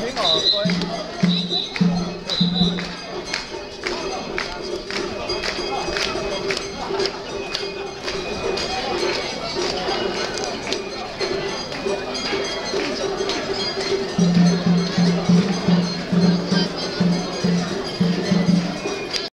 目が赤い。